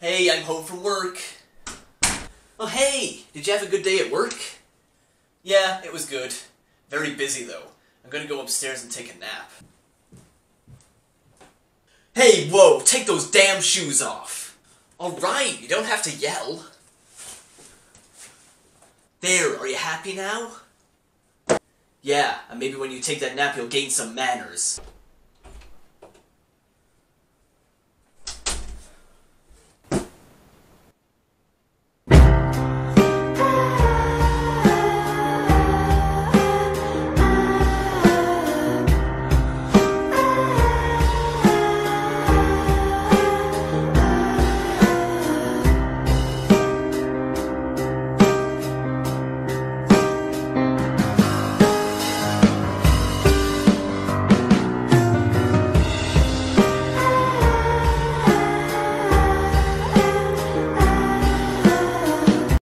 Hey, I'm home from work. Oh, hey! Did you have a good day at work? Yeah, it was good. Very busy, though. I'm gonna go upstairs and take a nap. Hey, whoa! Take those damn shoes off! Alright, you don't have to yell. There, are you happy now? Yeah, and maybe when you take that nap you'll gain some manners.